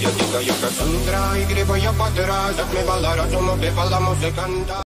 Yo Digo yo que saldrá y gripo yo para atrás. Me balará, somos de la música canta.